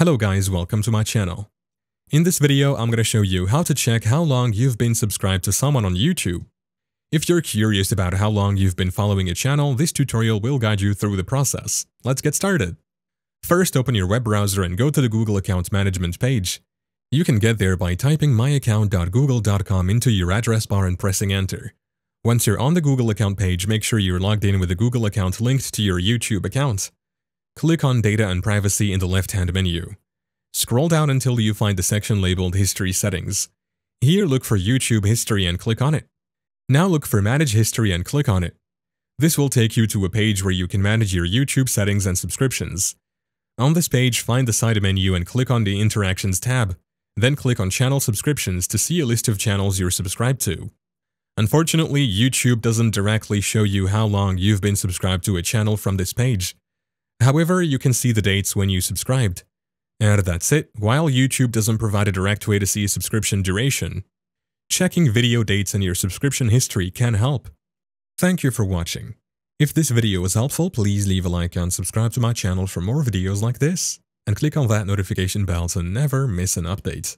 Hello guys, welcome to my channel. In this video, I'm gonna show you how to check how long you've been subscribed to someone on YouTube. If you're curious about how long you've been following a channel, this tutorial will guide you through the process. Let's get started. First, open your web browser and go to the Google Account Management page. You can get there by typing myaccount.google.com into your address bar and pressing enter. Once you're on the Google account page, make sure you're logged in with a Google account linked to your YouTube account. Click on Data and Privacy in the left-hand menu. Scroll down until you find the section labeled History Settings. Here look for YouTube History and click on it. Now look for Manage History and click on it. This will take you to a page where you can manage your YouTube settings and subscriptions. On this page, find the side menu and click on the Interactions tab. Then click on Channel Subscriptions to see a list of channels you're subscribed to. Unfortunately, YouTube doesn't directly show you how long you've been subscribed to a channel from this page. However, you can see the dates when you subscribed. And that's it, while YouTube doesn't provide a direct way to see subscription duration. Checking video dates in your subscription history can help. Thank you for watching. If this video was helpful, please leave a like and subscribe to my channel for more videos like this, and click on that notification bell to never miss an update.